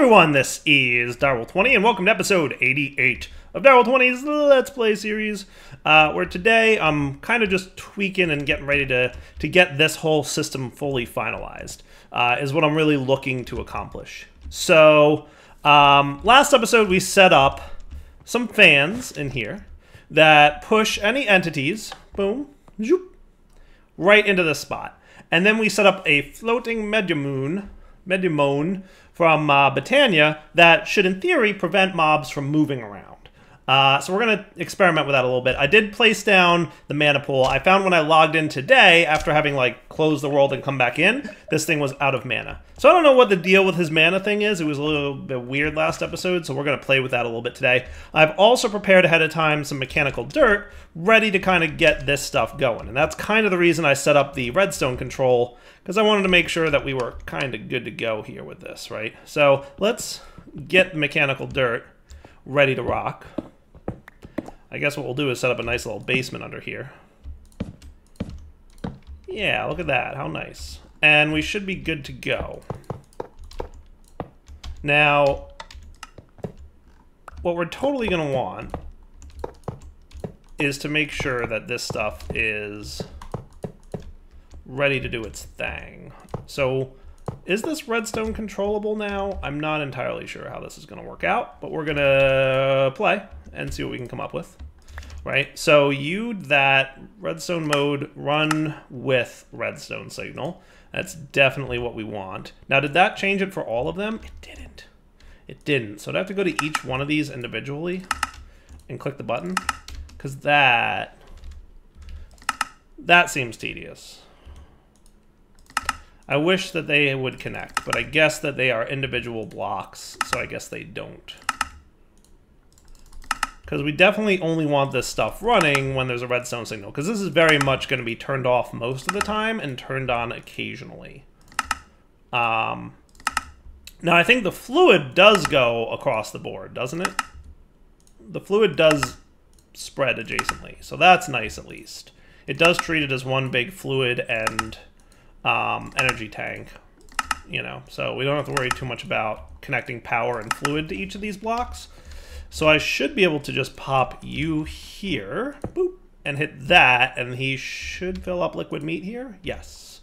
everyone, this is Direwolf20, and welcome to episode 88 of Direwolf20's Let's Play series, uh, where today I'm kind of just tweaking and getting ready to, to get this whole system fully finalized, uh, is what I'm really looking to accomplish. So, um, last episode we set up some fans in here that push any entities, boom, zoop, right into this spot. And then we set up a floating Medumone, Medumone from uh, Botania that should, in theory, prevent mobs from moving around. Uh, so we're going to experiment with that a little bit. I did place down the mana pool. I found when I logged in today, after having like closed the world and come back in, this thing was out of mana. So I don't know what the deal with his mana thing is. It was a little bit weird last episode, so we're going to play with that a little bit today. I've also prepared ahead of time some mechanical dirt ready to kind of get this stuff going. And that's kind of the reason I set up the redstone control, because I wanted to make sure that we were kind of good to go here with this, right? So let's get the mechanical dirt ready to rock. I guess what we'll do is set up a nice little basement under here. Yeah, look at that. How nice. And we should be good to go. Now, what we're totally going to want is to make sure that this stuff is ready to do its thing. So, is this redstone controllable now? I'm not entirely sure how this is going to work out, but we're going to play and see what we can come up with. Right, so you that redstone mode run with redstone signal. That's definitely what we want. Now, did that change it for all of them? It didn't. It didn't. So I'd have to go to each one of these individually and click the button because that, that seems tedious. I wish that they would connect, but I guess that they are individual blocks, so I guess they don't. Because we definitely only want this stuff running when there's a redstone signal. Because this is very much going to be turned off most of the time and turned on occasionally. Um, now, I think the fluid does go across the board, doesn't it? The fluid does spread adjacently. So that's nice, at least. It does treat it as one big fluid and um, energy tank. You know, so we don't have to worry too much about connecting power and fluid to each of these blocks. So I should be able to just pop you here, boop, and hit that, and he should fill up liquid meat here? Yes.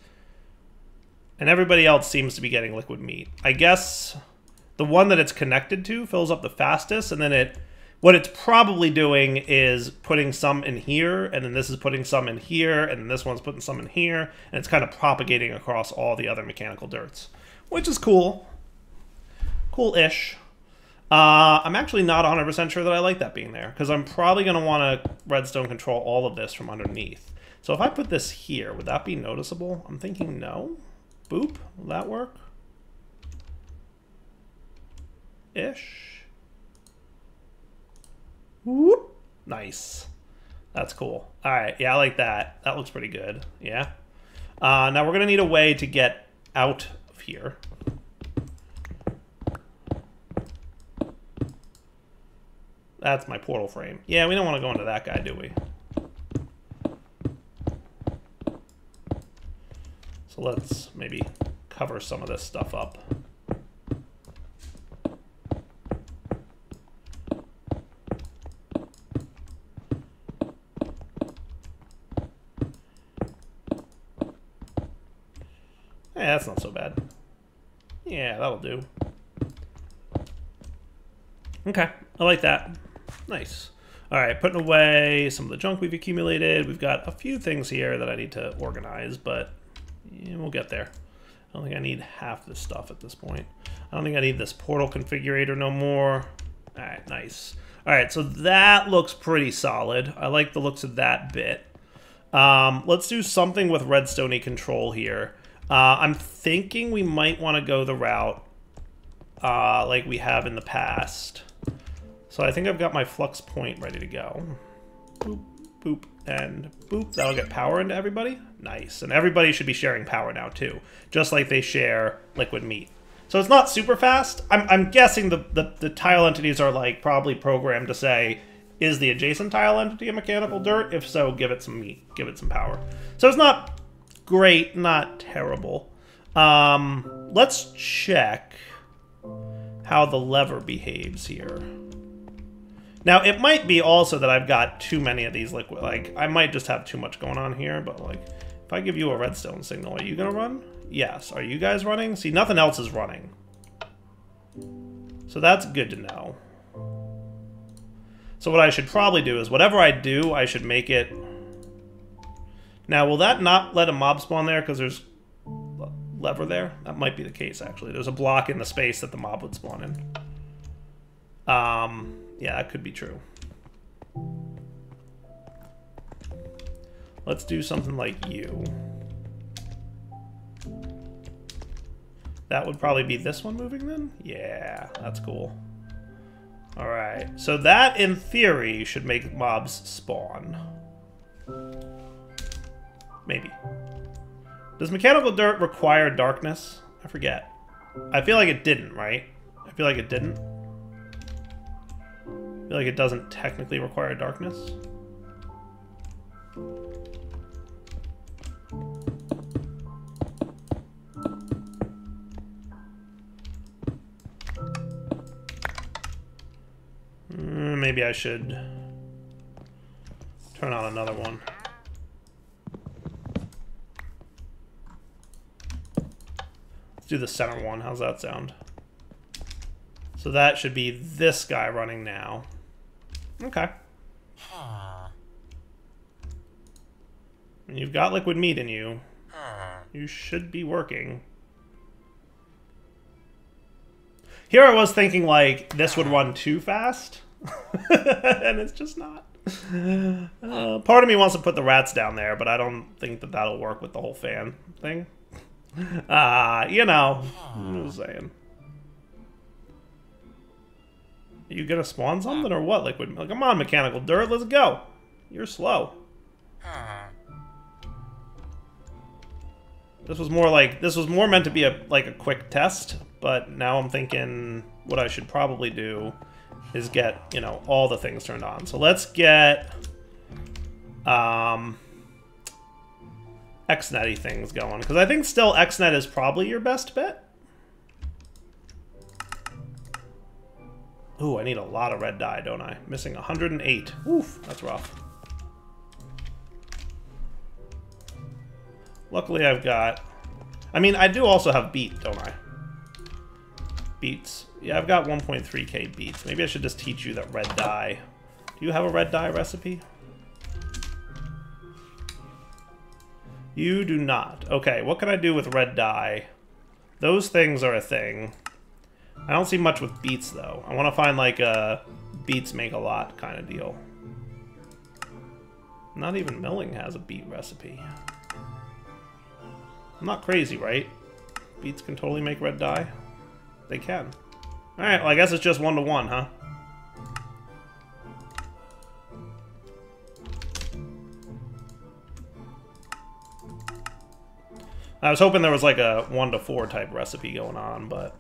And everybody else seems to be getting liquid meat. I guess the one that it's connected to fills up the fastest, and then it, what it's probably doing is putting some in here, and then this is putting some in here, and then this one's putting some in here, and it's kind of propagating across all the other mechanical dirts, which is cool. Cool-ish. Uh, I'm actually not 100% sure that I like that being there, because I'm probably going to want to redstone control all of this from underneath. So if I put this here, would that be noticeable? I'm thinking no. Boop, will that work? Ish. Whoop. Nice. That's cool. All right, yeah, I like that. That looks pretty good, yeah. Uh, now we're going to need a way to get out of here. That's my portal frame. Yeah, we don't want to go into that guy, do we? So let's maybe cover some of this stuff up. Yeah, that's not so bad. Yeah, that'll do. Okay, I like that. Nice. All right, putting away some of the junk we've accumulated. We've got a few things here that I need to organize, but we'll get there. I don't think I need half this stuff at this point. I don't think I need this portal configurator no more. All right, nice. All right, so that looks pretty solid. I like the looks of that bit. Um, let's do something with redstone control here. Uh, I'm thinking we might want to go the route uh, like we have in the past. So I think I've got my flux point ready to go. Boop, boop, and boop. That'll get power into everybody. Nice. And everybody should be sharing power now, too. Just like they share liquid meat. So it's not super fast. I'm, I'm guessing the, the, the tile entities are like probably programmed to say, is the adjacent tile entity a mechanical dirt? If so, give it some meat, give it some power. So it's not great, not terrible. Um, let's check how the lever behaves here. Now, it might be also that I've got too many of these liquid, like, I might just have too much going on here, but like, if I give you a redstone signal, are you gonna run? Yes. Are you guys running? See, nothing else is running. So that's good to know. So what I should probably do is, whatever I do, I should make it... Now, will that not let a mob spawn there because there's lever there? That might be the case, actually. There's a block in the space that the mob would spawn in. Um, yeah, that could be true. Let's do something like you. That would probably be this one moving then? Yeah, that's cool. Alright, so that, in theory, should make mobs spawn. Maybe. Does mechanical dirt require darkness? I forget. I feel like it didn't, right? I feel like it didn't. I feel like it doesn't technically require darkness. Mm, maybe I should turn on another one. Let's do the center one. How's that sound? So that should be this guy running now. Okay. And you've got liquid meat in you. You should be working. Here I was thinking, like, this would run too fast. and it's just not. Uh, part of me wants to put the rats down there, but I don't think that that'll work with the whole fan thing. Ah, uh, you know. I'm just saying. Are you gonna spawn something or what, Liquid? Like, come on, Mechanical Dirt, let's go. You're slow. This was more like, this was more meant to be a like a quick test, but now I'm thinking what I should probably do is get, you know, all the things turned on. So let's get um, XNet things going, because I think still XNet is probably your best bet. Ooh, I need a lot of red dye, don't I? Missing 108. Oof, that's rough. Luckily I've got... I mean, I do also have beet, don't I? Beets. Yeah, I've got 1.3k beets. Maybe I should just teach you that red dye. Do you have a red dye recipe? You do not. Okay, what can I do with red dye? Those things are a thing. I don't see much with beets, though. I want to find, like, a beets make a lot kind of deal. Not even milling has a beet recipe. I'm not crazy, right? Beets can totally make red dye. They can. Alright, well, I guess it's just one to one, huh? I was hoping there was like a one to four type recipe going on, but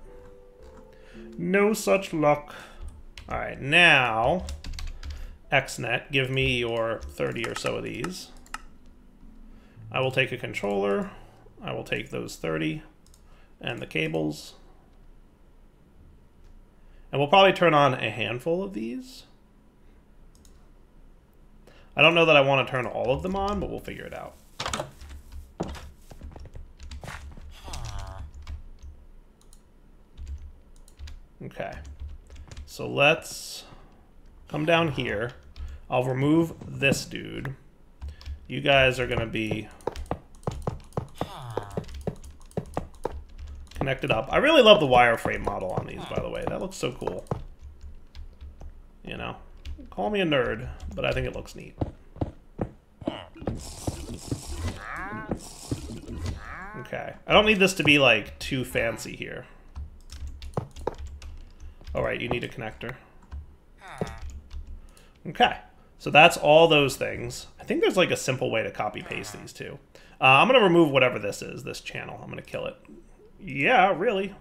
no such luck. All right, now, XNet, give me your 30 or so of these. I will take a controller. I will take those 30 and the cables. And we'll probably turn on a handful of these. I don't know that I want to turn all of them on, but we'll figure it out. Okay. So let's come down here. I'll remove this dude. You guys are going to be connected up. I really love the wireframe model on these, by the way. That looks so cool. You know, call me a nerd, but I think it looks neat. Okay. I don't need this to be, like, too fancy here. Alright, you need a connector. Okay. So that's all those things. I think there's, like, a simple way to copy-paste these, two. Uh, I'm to remove whatever this is, this channel. I'm to kill it. Yeah, really.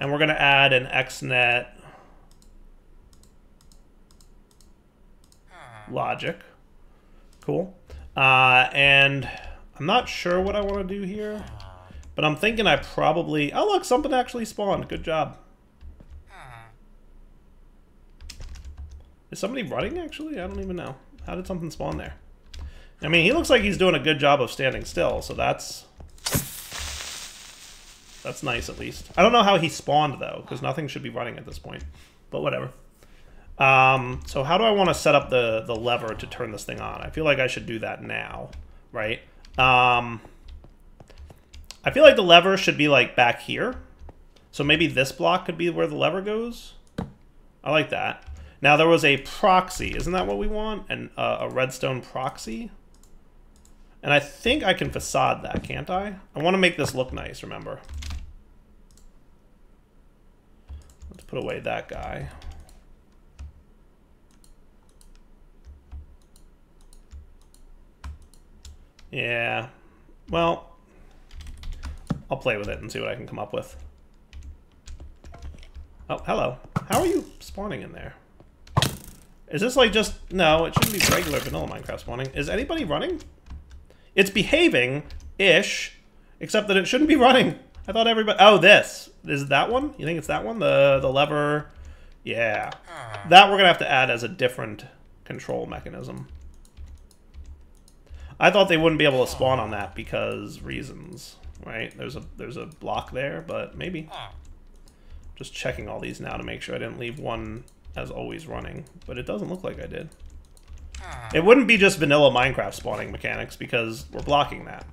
And we're to add an XNet logic. Cool. Uh, and I'm not sure what I want to do here, but I'm thinking I probably... Oh, look, something actually spawned. Good job. Is somebody running, actually? I don't even know. How did something spawn there? I mean, he looks like he's doing a good job of standing still, so that's... That's nice, at least. I don't know how he spawned, though, because nothing should be running at this point. But whatever. Um, so how do I want to set up the, the lever to turn this thing on? I feel like I should do that now, right? Um, I feel like the lever should be, like, back here. So maybe this block could be where the lever goes? I like that. Now, there was a proxy. Isn't that what we want? And uh, a redstone proxy? And I think I can facade that, can't I? I want to make this look nice, remember. Let's put away that guy. Yeah. Well, I'll play with it and see what I can come up with. Oh, hello. How are you spawning in there? Is this like just... No, it shouldn't be regular vanilla Minecraft spawning. Is anybody running? It's behaving-ish, except that it shouldn't be running. I thought everybody... Oh, this. Is that one? You think it's that one? The, the lever... Yeah. That we're going to have to add as a different control mechanism. I thought they wouldn't be able to spawn on that because reasons, right? There's a there's a block there, but maybe. Just checking all these now to make sure I didn't leave one as always running, but it doesn't look like I did. Ah. It wouldn't be just vanilla Minecraft spawning mechanics because we're blocking that.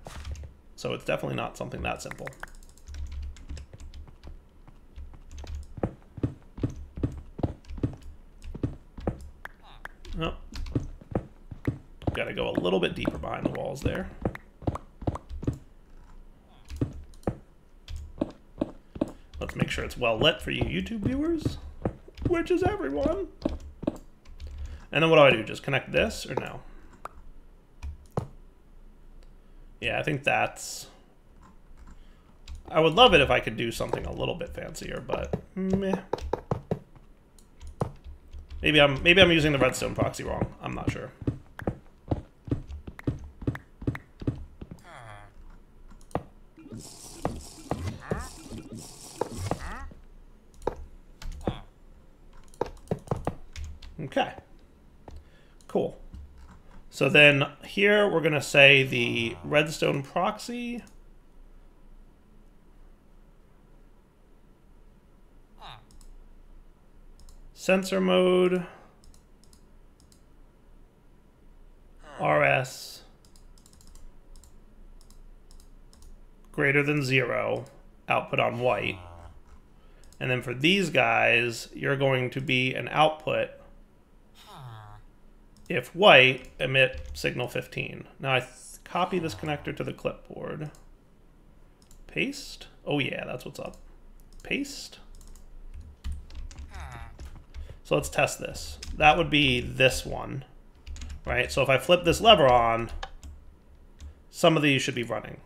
So it's definitely not something that simple. Oh. Gotta go a little bit deeper behind the walls there. Let's make sure it's well lit for you YouTube viewers which is everyone. And then what do I do? Just connect this or no? Yeah, I think that's... I would love it if I could do something a little bit fancier, but meh. Maybe I'm maybe I'm using the redstone proxy wrong. I'm not sure. Okay. Cool. So then here we're going to say the redstone proxy. Sensor mode. RS. Greater than zero. Output on white. And then for these guys, you're going to be an output if white, emit signal 15. Now I copy this connector to the clipboard. Paste. Oh yeah, that's what's up. Paste. So let's test this. That would be this one, right? So if I flip this lever on, some of these should be running.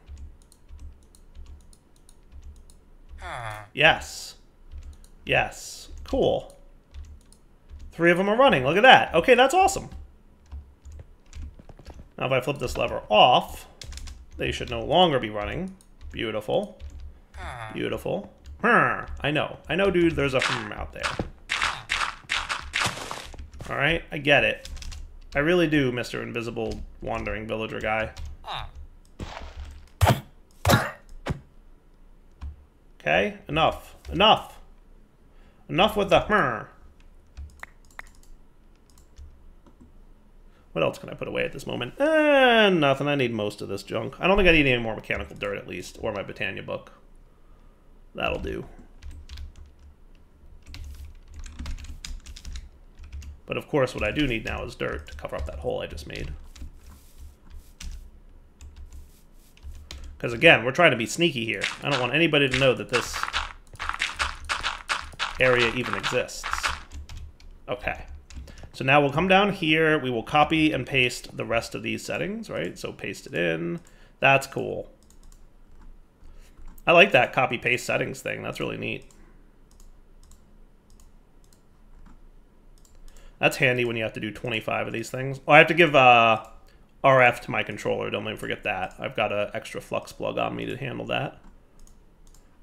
Yes. Yes. Cool. Three of them are running. Look at that. Okay, that's awesome. Now if I flip this lever off, they should no longer be running. Beautiful. Beautiful. I know. I know, dude, there's a hmm out there. Alright, I get it. I really do, Mr. Invisible Wandering Villager guy. Okay, enough. Enough! Enough with the hmm. What else can I put away at this moment? Eh, nothing. I need most of this junk. I don't think I need any more mechanical dirt, at least, or my Botania book. That'll do. But of course, what I do need now is dirt to cover up that hole I just made. Because again, we're trying to be sneaky here. I don't want anybody to know that this area even exists. Okay. So now we'll come down here, we will copy and paste the rest of these settings, right? So paste it in. That's cool. I like that copy paste settings thing. That's really neat. That's handy when you have to do 25 of these things. Oh, I have to give uh, RF to my controller. Don't even forget that. I've got an extra flux plug on me to handle that.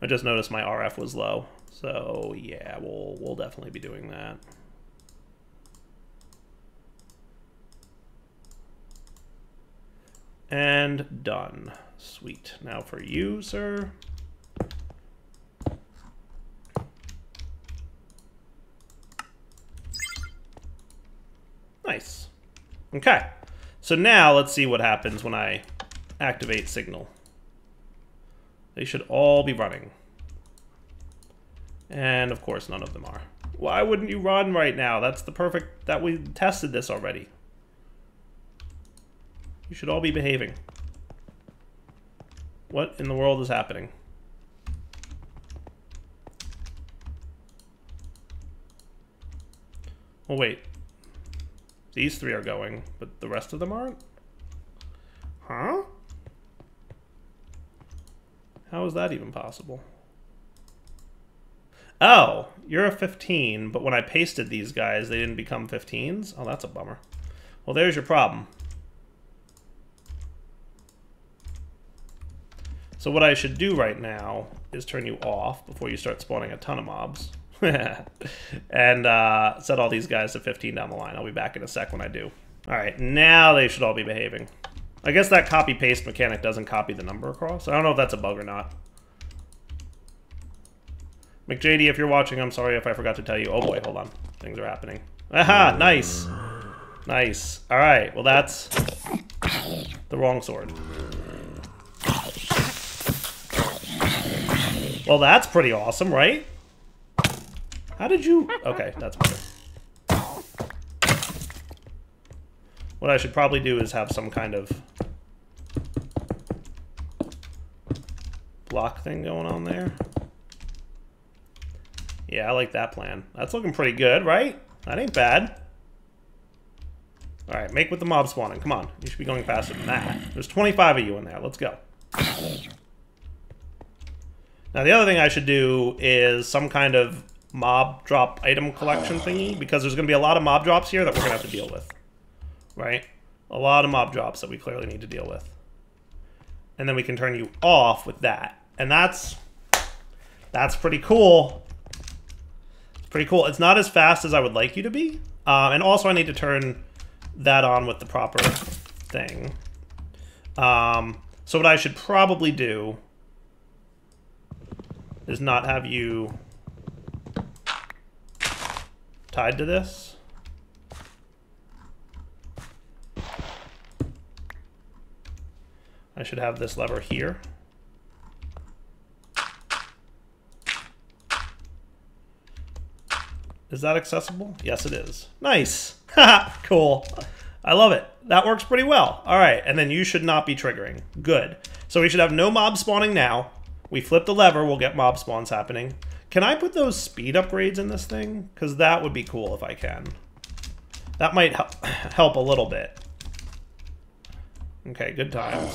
I just noticed my RF was low. So yeah, we'll, we'll definitely be doing that. And done. Sweet. Now for you, sir. Nice. Okay. So now let's see what happens when I activate signal. They should all be running. And of course none of them are. Why wouldn't you run right now? That's the perfect... That we tested this already. You should all be behaving. What in the world is happening? Oh, wait. These three are going, but the rest of them aren't? Huh? How is that even possible? Oh, you're a 15, but when I pasted these guys, they didn't become 15s? Oh, that's a bummer. Well, there's your problem. So what I should do right now is turn you off before you start spawning a ton of mobs. and uh, set all these guys to 15 down the line. I'll be back in a sec when I do. All right, now they should all be behaving. I guess that copy-paste mechanic doesn't copy the number across. I don't know if that's a bug or not. McJty, if you're watching, I'm sorry if I forgot to tell you. Oh boy, hold on. Things are happening. Aha, nice. Nice. All right, well that's the wrong sword. Well, that's pretty awesome, right? How did you... Okay, that's better. What I should probably do is have some kind of block thing going on there. Yeah, I like that plan. That's looking pretty good, right? That ain't bad. Alright, make with the mob spawning. Come on. You should be going faster than that. There's 25 of you in there. Let's go. Now, the other thing I should do is some kind of mob drop item collection thingy, because there's going to be a lot of mob drops here that we're going to have to deal with. Right? A lot of mob drops that we clearly need to deal with. And then we can turn you off with that. And that's... That's pretty cool. It's pretty cool. It's not as fast as I would like you to be. Um, and also I need to turn that on with the proper thing. Um, so what I should probably do is not have you tied to this. I should have this lever here. Is that accessible? Yes, it is. Nice. cool. I love it. That works pretty well. All right, and then you should not be triggering. Good. So we should have no mob spawning now. We flip the lever, we'll get mob spawns happening. Can I put those speed upgrades in this thing? Because that would be cool if I can. That might help help a little bit. Okay, good times.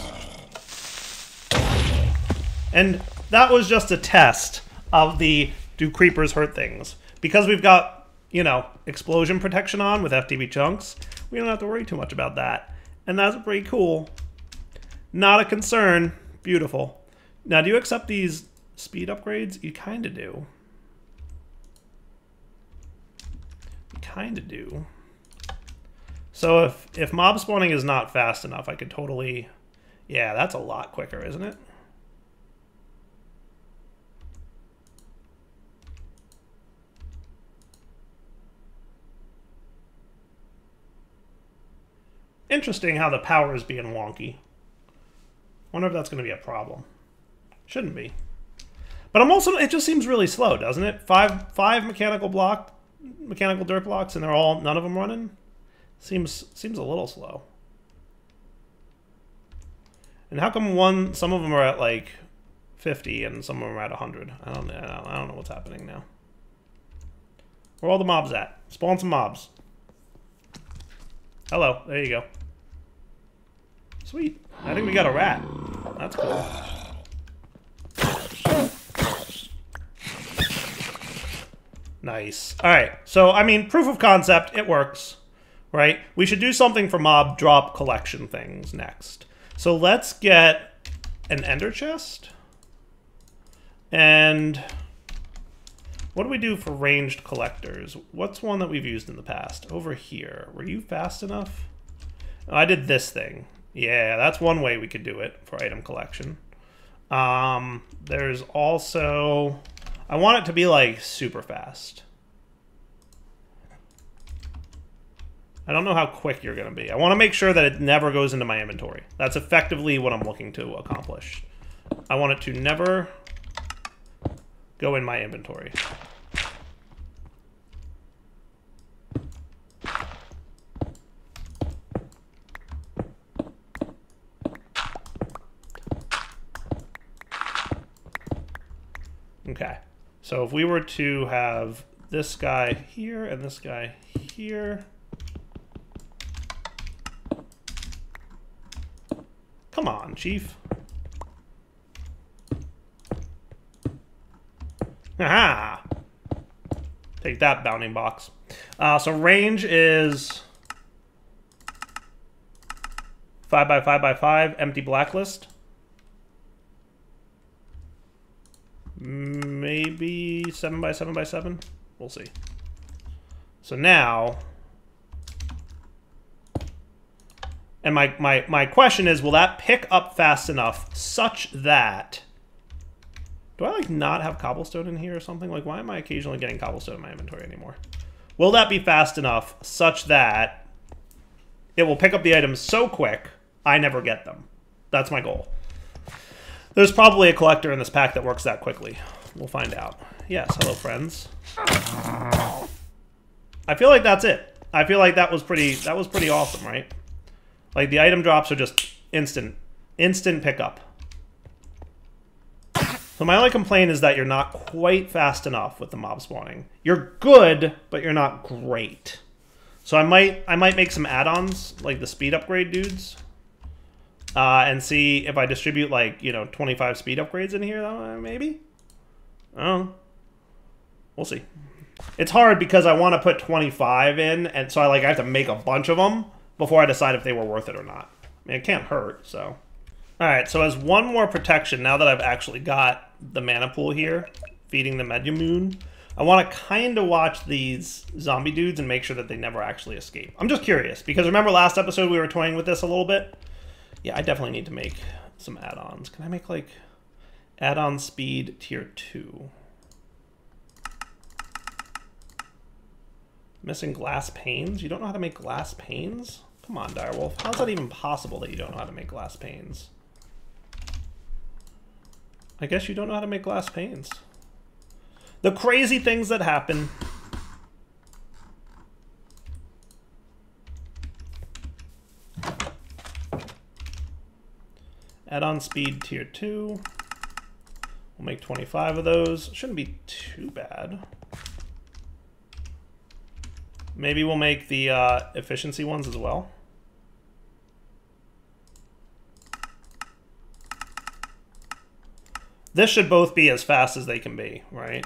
And that was just a test of the do creepers hurt things. Because we've got, you know, explosion protection on with FTB chunks, we don't have to worry too much about that. And that's pretty cool. Not a concern. Beautiful. Now, do you accept these speed upgrades? You kind of do. You kind of do. So if, if mob spawning is not fast enough, I could totally... Yeah, that's a lot quicker, isn't it? Interesting how the power is being wonky. Wonder if that's going to be a problem. Shouldn't be. But I'm also, it just seems really slow, doesn't it? Five, five mechanical block, mechanical dirt blocks, and they're all, none of them running? Seems, seems a little slow. And how come one, some of them are at like 50 and some of them are at 100? I don't, I don't know what's happening now. Where all the mobs at? Spawn some mobs. Hello, there you go. Sweet. I think we got a rat. That's cool. Nice. All right. So, I mean, proof of concept, it works, right? We should do something for mob drop collection things next. So let's get an ender chest. And what do we do for ranged collectors? What's one that we've used in the past? Over here. Were you fast enough? Oh, I did this thing. Yeah, that's one way we could do it for item collection. Um, there's also... I want it to be, like, super fast. I don't know how quick you're going to be. I want to make sure that it never goes into my inventory. That's effectively what I'm looking to accomplish. I want it to never go in my inventory. Okay, so if we were to have this guy here and this guy here, Come on, Chief. Aha! Take that, bounding box. Uh, so range is 5 by 5 by 5 empty blacklist. 7 by 7 by 7 We'll see. So now, And my, my, my question is, will that pick up fast enough such that... Do I, like, not have cobblestone in here or something? Like, why am I occasionally getting cobblestone in my inventory anymore? Will that be fast enough such that it will pick up the items so quick, I never get them? That's my goal. There's probably a collector in this pack that works that quickly. We'll find out. Yes, hello, friends. I feel like that's it. I feel like that was pretty that was pretty awesome, right? Like, the item drops are just instant. Instant pickup. So my only complaint is that you're not quite fast enough with the mob spawning. You're good, but you're not great. So I might I might make some add-ons, like the speed upgrade dudes. Uh, and see if I distribute, like, you know, 25 speed upgrades in here, uh, maybe? Oh. We'll see. It's hard because I want to put 25 in, and so I, like, I have to make a bunch of them before I decide if they were worth it or not. I mean, it can't hurt, so. All right, so as one more protection, now that I've actually got the mana pool here, feeding the Medumone, I want to kind of watch these zombie dudes and make sure that they never actually escape. I'm just curious, because remember last episode we were toying with this a little bit? Yeah, I definitely need to make some add-ons. Can I make, like, add-on speed tier 2? Missing glass panes? You don't know how to make glass panes? Come on, Direwolf. How's that even possible that you don't know how to make glass panes? I guess you don't know how to make glass panes. The crazy things that happen. Add-on speed tier 2. We'll make 25 of those. Shouldn't be too bad. Maybe we'll make the uh, efficiency ones as well. This should both be as fast as they can be, right?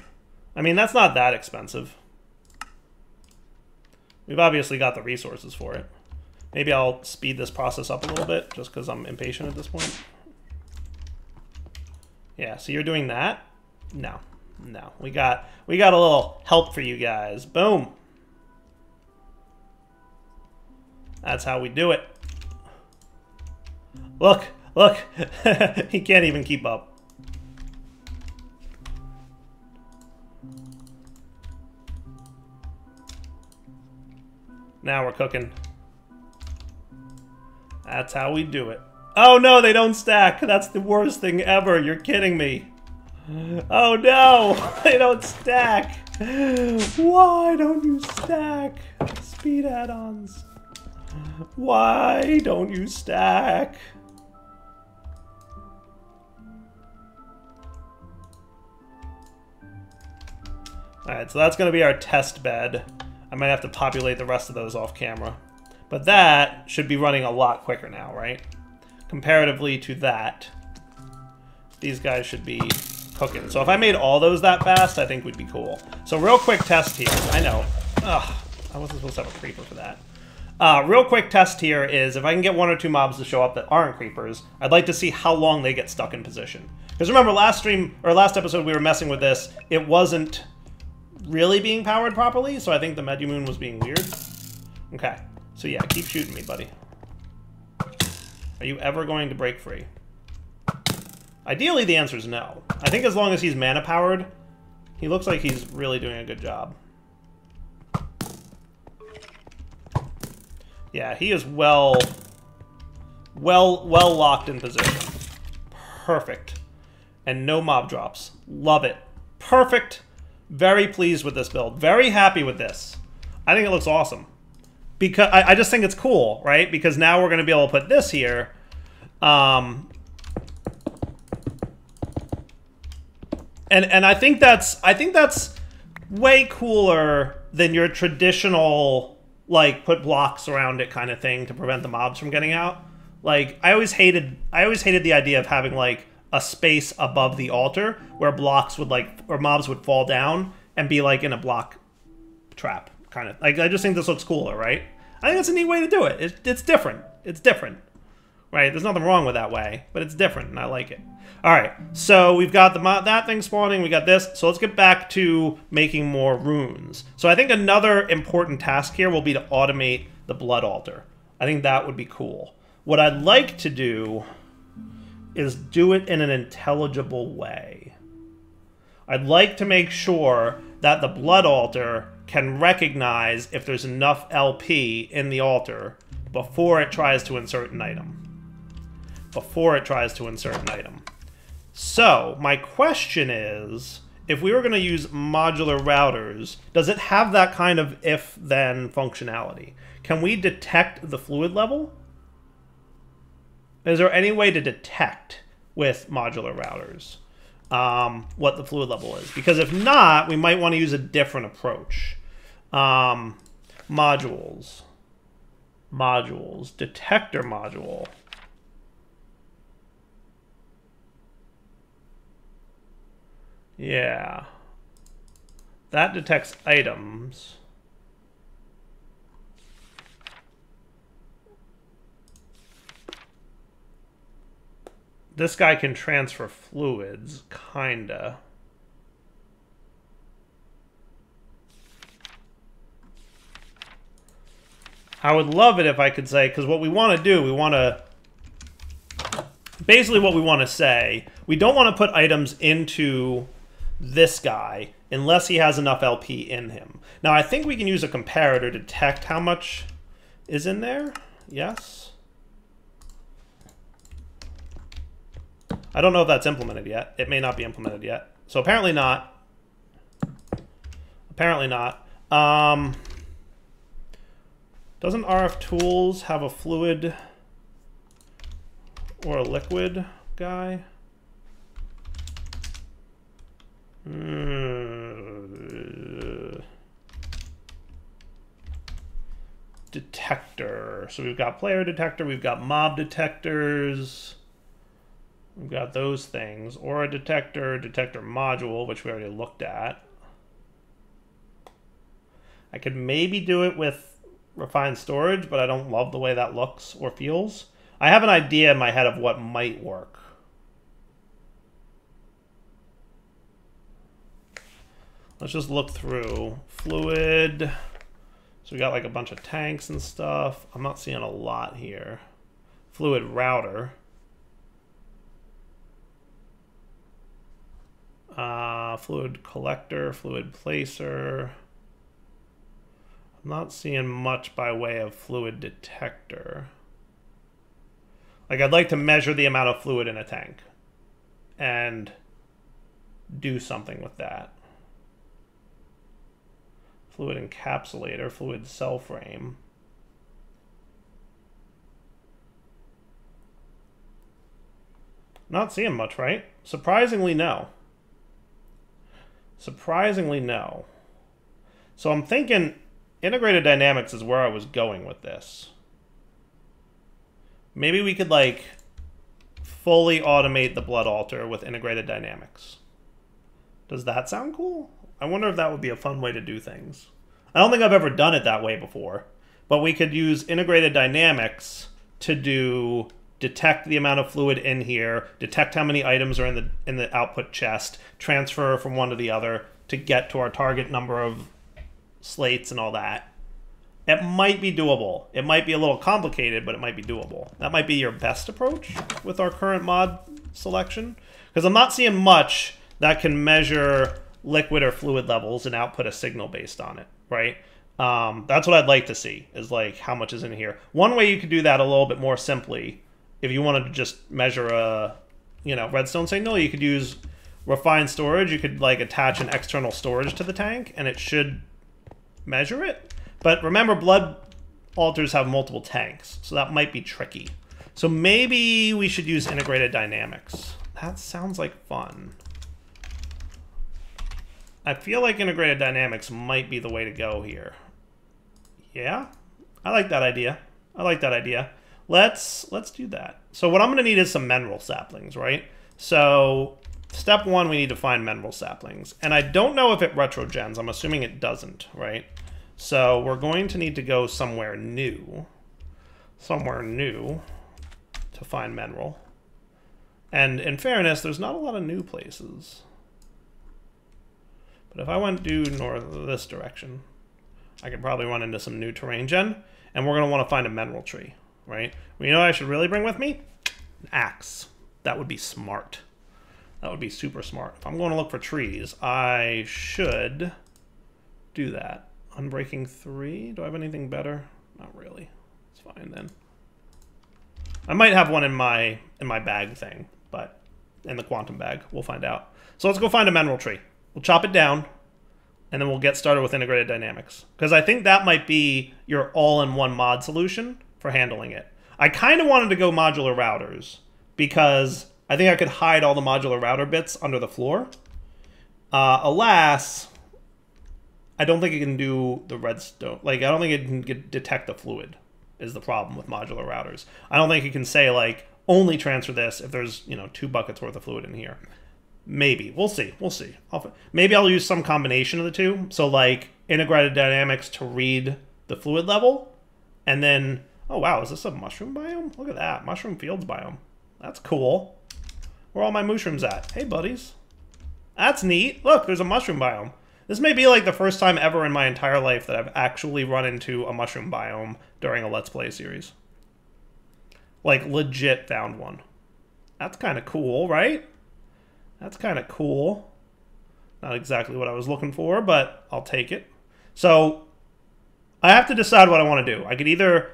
I mean, that's not that expensive. We've obviously got the resources for it. Maybe I'll speed this process up a little bit, just because I'm impatient at this point. Yeah, so you're doing that? No. No. We got we got a little help for you guys. Boom. That's how we do it. Look, look. he can't even keep up. Now we're cooking. That's how we do it. Oh no, they don't stack. That's the worst thing ever. You're kidding me. Oh no, they don't stack. Why don't you stack? Speed add-ons. Why don't you stack? Alright, so that's going to be our test bed. I might have to populate the rest of those off camera. But that should be running a lot quicker now, right? Comparatively to that, these guys should be cooking. So if I made all those that fast, I think we'd be cool. So real quick test here. I know. Ugh, I wasn't supposed to have a creeper for that. Uh, real quick test here is if I can get one or two mobs to show up that aren't creepers, I'd like to see how long they get stuck in position. Because remember, last stream, or last episode we were messing with this, it wasn't really being powered properly, so I think the Medumone was being weird. Okay, so yeah, keep shooting me, buddy. Are you ever going to break free? Ideally, the answer is no. I think as long as he's mana powered, he looks like he's really doing a good job. Yeah, he is well, well, well locked in position. Perfect. And no mob drops. Love it. Perfect. Very pleased with this build. Very happy with this. I think it looks awesome. Because I, I just think it's cool, right? Because now we're going to be able to put this here. Um, and and I think that's I think that's way cooler than your traditional like put blocks around it kind of thing to prevent the mobs from getting out. Like I always hated I always hated the idea of having like a space above the altar where blocks would like or mobs would fall down and be like in a block trap kind of. Like I just think this looks cooler, right? I think that's a neat way to do it. It's, it's different. It's different. Right? There's nothing wrong with that way, but it's different and I like it. All right, so we've got the that thing spawning, we got this. So let's get back to making more runes. So I think another important task here will be to automate the blood altar. I think that would be cool. What I'd like to do is do it in an intelligible way. I'd like to make sure that the blood altar can recognize if there's enough LP in the altar before it tries to insert an item. Before it tries to insert an item. So, my question is, if we were going to use modular routers, does it have that kind of if-then functionality? Can we detect the fluid level? Is there any way to detect with modular routers um, what the fluid level is? Because if not, we might want to use a different approach. Um, modules. Modules. Detector module. Yeah. That detects items. This guy can transfer fluids, kinda. I would love it if I could say, because what we want to do, we want to... Basically what we want to say, we don't want to put items into this guy unless he has enough LP in him. Now, I think we can use a comparator to detect how much is in there. Yes. I don't know if that's implemented yet. It may not be implemented yet. So apparently not. Apparently not. Um, doesn't RF Tools have a fluid or a liquid guy? Hmm. detector. So we've got player detector, we've got mob detectors. We've got those things. Aura detector, detector module, which we already looked at. I could maybe do it with refined storage, but I don't love the way that looks or feels. I have an idea in my head of what might work. Let's just look through. Fluid. So we got like a bunch of tanks and stuff. I'm not seeing a lot here. Fluid router. Uh, fluid collector, fluid placer. I'm not seeing much by way of fluid detector. Like I'd like to measure the amount of fluid in a tank and do something with that fluid encapsulator, fluid cell frame. Not seeing much, right? Surprisingly, no. Surprisingly, no. So I'm thinking integrated dynamics is where I was going with this. Maybe we could, like, fully automate the blood altar with integrated dynamics. Does that sound cool? I wonder if that would be a fun way to do things. I don't think I've ever done it that way before, but we could use integrated dynamics to do detect the amount of fluid in here, detect how many items are in the in the output chest, transfer from one to the other to get to our target number of slates and all that. it might be doable. It might be a little complicated, but it might be doable. That might be your best approach with our current mod selection. Because I'm not seeing much that can measure liquid or fluid levels and output a signal based on it, right? Um, that's what I'd like to see, is like how much is in here. One way you could do that a little bit more simply, if you wanted to just measure a, you know, redstone signal, you could use refined storage. You could like attach an external storage to the tank and it should measure it but remember, blood altars have multiple tanks, so that might be tricky. So maybe we should use integrated dynamics. That sounds like fun. I feel like integrated dynamics might be the way to go here. Yeah, I like that idea. I like that idea. Let's let's do that. So what I'm going to need is some Menril saplings, right? So step one, we need to find Menril saplings. And I don't know if it retrogens. I'm assuming it doesn't, right? So we're going to need to go somewhere new, somewhere new to find Menril. And in fairness, there's not a lot of new places. But if I went due north this direction, I could probably run into some new terrain gen, and we're going to want to find a Menril tree, right? Well, you know I should really bring with me? An axe. That would be smart. That would be super smart. If I'm going to look for trees, I should do that. Unbreaking 3? Do I have anything better? Not really. It's fine then. I might have one in my in my bag thing, but in the quantum bag. We'll find out. So let's go find a Menril tree. We'll chop it down, and then we'll get started with integrated dynamics. Because I think that might be your all-in-one mod solution for handling it. I kind of wanted to go modular routers, because I think I could hide all the modular router bits under the floor. Uh, alas, I don't think it can do the redstone. Like, I don't think it can get, detect the fluid. Is the problem with modular routers? I don't think it can say like only transfer this if there's you know two buckets worth of fluid in here. Maybe we'll see. We'll see. I'll, maybe I'll use some combination of the two. So like integrated dynamics to read the fluid level, and then oh wow, is this a mushroom biome? Look at that mushroom fields biome. That's cool. Where all my mushrooms at? Hey buddies, that's neat. Look, there's a mushroom biome. This may be like the first time ever in my entire life that I've actually run into a mushroom biome during a Let's Play series. Like, legit found one. That's kind of cool, right? That's kind of cool. Not exactly what I was looking for, but I'll take it. So, I have to decide what I want to do. I could either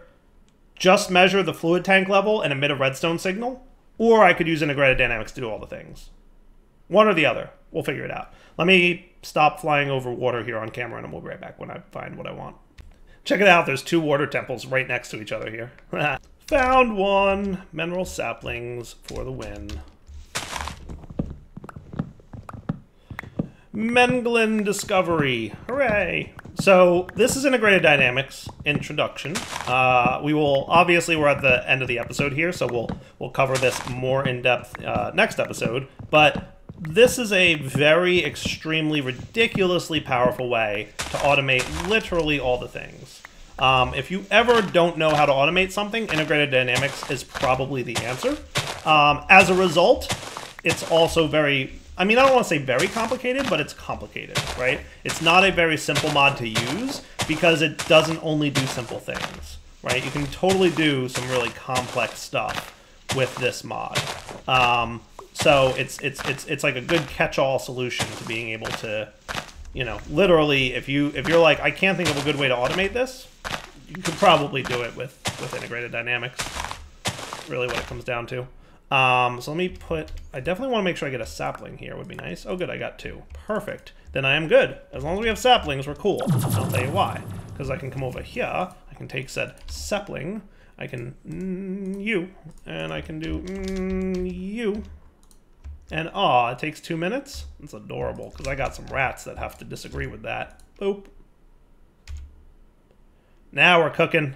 just measure the fluid tank level and emit a redstone signal, or I could use integrated dynamics to do all the things. One or the other. We'll figure it out. Let me stop flying over water here on camera and we'll be right back when I find what I want. Check it out, there's two water temples right next to each other here. Found one! Menril saplings for the win. Menril Discovery. Hooray! So this is Integrated Dynamics introduction. Uh, we will obviously we're at the end of the episode here, so we'll we'll cover this more in depth uh, next episode. But this is a very extremely ridiculously powerful way to automate literally all the things. Um, if you ever don't know how to automate something, integrated dynamics is probably the answer. Um, as a result, it's also very, I mean, I don't want to say very complicated, but it's complicated, right? It's not a very simple mod to use because it doesn't only do simple things, right? You can totally do some really complex stuff with this mod. Um, so it's it's it's it's like a good catch-all solution to being able to, you know, literally if you if you're like I can't think of a good way to automate this, you could probably do it with with integrated dynamics. Really, what it comes down to. Um, so let me put. I definitely want to make sure I get a sapling here. Would be nice. Oh, good, I got two. Perfect. Then I am good. As long as we have saplings, we're cool. I'll tell you why. Because I can come over here. I can take said sapling. I can mm, you, and I can do mm, you. And aw, it takes two minutes? It's adorable, because I got some rats that have to disagree with that. Boop. Now we're cooking.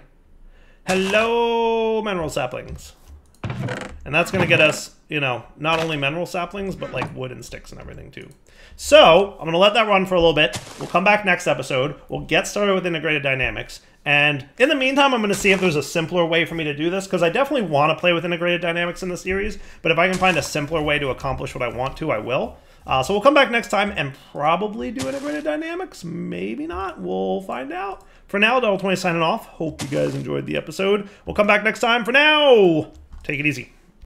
Hello, Menril saplings. And that's going to get us, you know, not only Menril saplings, but like wood and sticks and everything too. So, I'm going to let that run for a little bit. We'll come back next episode. We'll get started with integrated dynamics. And in the meantime, I'm going to see if there's a simpler way for me to do this, because I definitely want to play with integrated dynamics in the series, but if I can find a simpler way to accomplish what I want to, I will. Uh, so we'll come back next time and probably do integrated dynamics. Maybe not. We'll find out. For now, Direwolf20 signing off. Hope you guys enjoyed the episode. We'll come back next time. For now, take it easy.